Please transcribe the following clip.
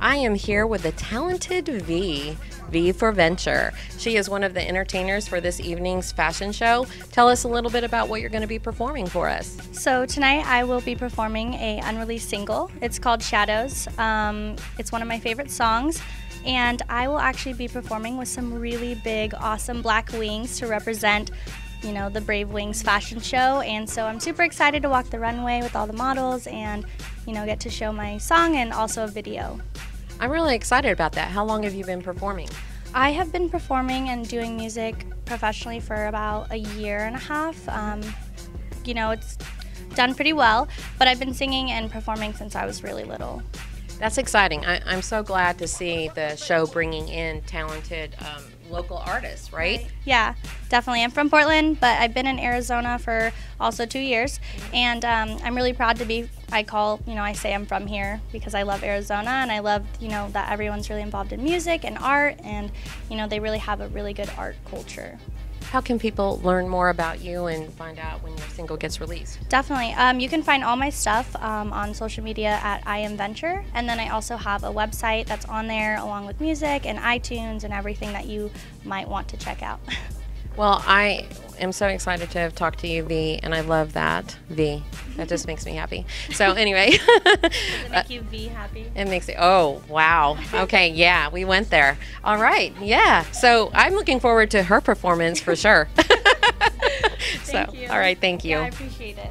I am here with the talented V. V for Venture. She is one of the entertainers for this evening's fashion show. Tell us a little bit about what you're going to be performing for us. So tonight I will be performing a unreleased single. It's called Shadows. Um, it's one of my favorite songs and I will actually be performing with some really big, awesome black wings to represent, you know, the Brave Wings fashion show. And so I'm super excited to walk the runway with all the models and, you know, get to show my song and also a video. I'm really excited about that. How long have you been performing? I have been performing and doing music professionally for about a year and a half. Um, you know, it's done pretty well, but I've been singing and performing since I was really little. That's exciting. I, am so glad to see the show bringing in talented um, local artists, right? Yeah, definitely. I'm from Portland, but I've been in Arizona for also two years, and um, I'm really proud to be. I call, you know, I say I'm from here because I love Arizona, and I love, you know, that everyone's really involved in music and art, and you know, they really have a really good art culture. How can people learn more about you and find out when your single gets released? Definitely. Um, you can find all my stuff um, on social media at I Am Venture. And then I also have a website that's on there along with music and iTunes and everything that you might want to check out. Well, I am so excited to have talked to you, V, and I love that V. That just makes me happy. So anyway, it make you V happy? It makes it. Oh wow. Okay, yeah, we went there. All right, yeah. So I'm looking forward to her performance for sure. so, all right, thank you. Yeah, I appreciate it.